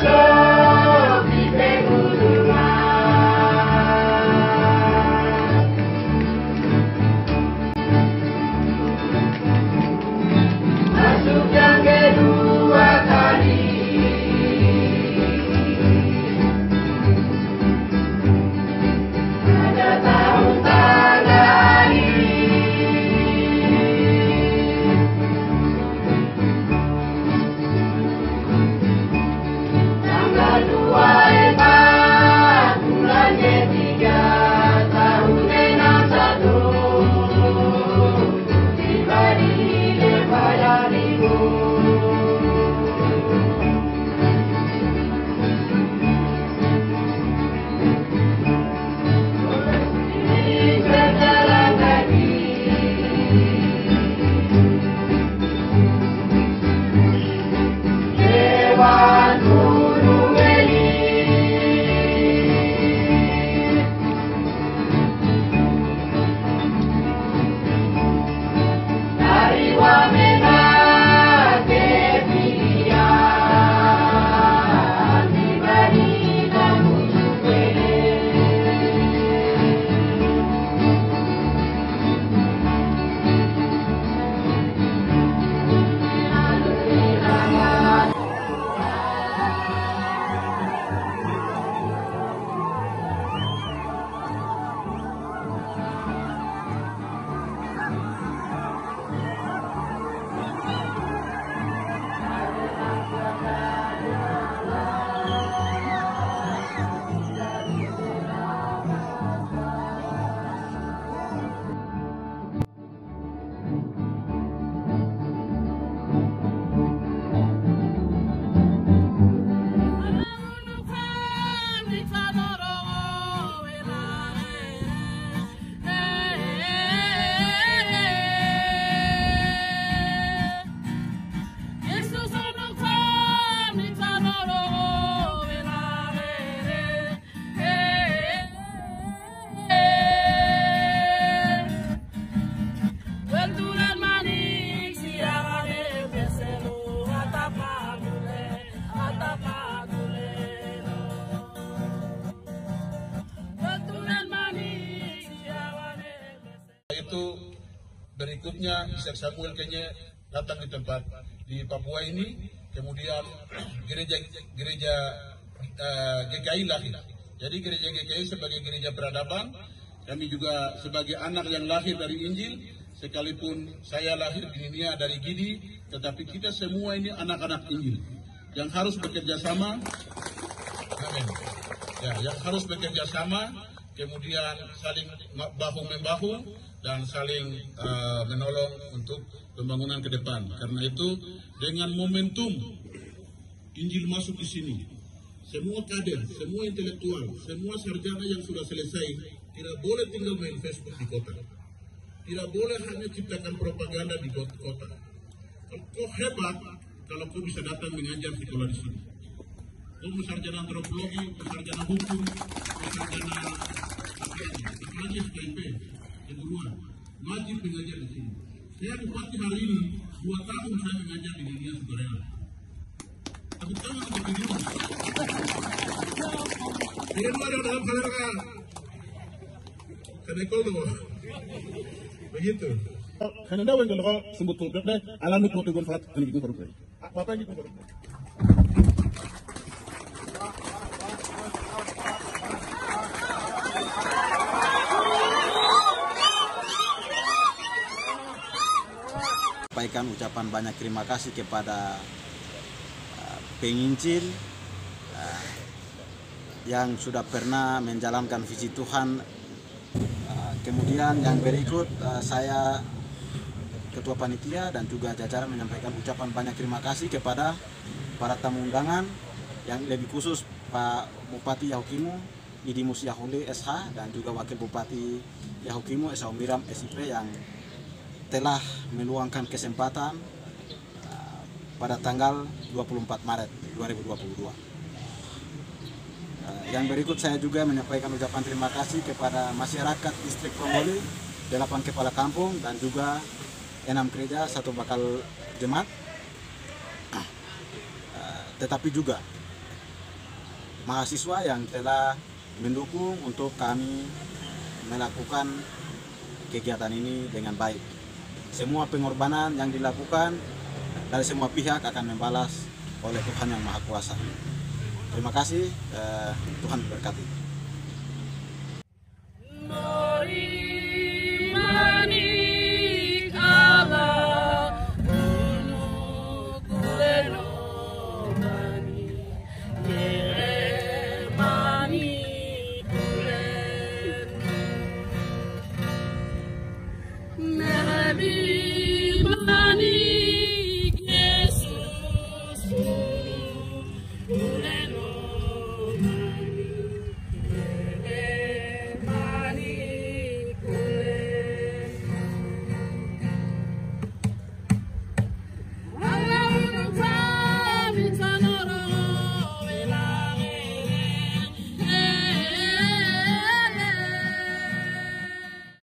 Father. Itu berikutnya Ishak Samuel kayaknya datang di tempat di Papua ini, kemudian gereja gereja eh, GKI lahir. Jadi gereja GKI sebagai gereja peradaban, kami juga sebagai anak yang lahir dari Injil, sekalipun saya lahir di dunia dari Gidi, tetapi kita semua ini anak-anak Injil yang harus bekerja sama. Ya, yang harus bekerja sama, kemudian saling bahu membahu dan saling uh, menolong untuk pembangunan ke depan. Karena itu dengan momentum Injil masuk di sini, semua kader, semua intelektual, semua sarjana yang sudah selesai tidak boleh tinggal main Facebook di kota. Tidak boleh hanya ciptakan propaganda di kota. Kau hebat kalau kau bisa datang mengajar sekolah di sini. Kau sarjana antropologi, sarjana hukum, sarjana apalagi SKIP, kedua, wajib mengajar di sini. Saya bupati hari ini, dua tahun saya mengajar di dunia sukarela. Tapi tahu seperti ini. Dia ada dalam kamera Karena itu begitu. Kana dawo ngol ko sumbu to de ala no ko to gon fat ani ko ko Papa ni sampaikan ucapan banyak terima kasih kepada uh, penginjil uh, yang sudah pernah menjalankan visi Tuhan. Uh, kemudian yang berikut saya ketua panitia dan juga jajaran menyampaikan ucapan banyak terima kasih kepada para tamu undangan yang lebih khusus Pak Bupati Yahukimu Idimus Yahuli SH dan juga Wakil Bupati Yahukimu Esa Umiram SIP yang telah meluangkan kesempatan uh, pada tanggal 24 Maret 2022. Uh, yang berikut saya juga menyampaikan ucapan terima kasih kepada masyarakat distrik Ponggoli, delapan kepala kampung dan juga enam gereja, satu bakal jemaat. Uh, tetapi juga mahasiswa yang telah mendukung untuk kami melakukan kegiatan ini dengan baik semua pengorbanan yang dilakukan dari semua pihak akan membalas oleh Tuhan yang Maha Kuasa. Terima kasih, eh, Tuhan berkati.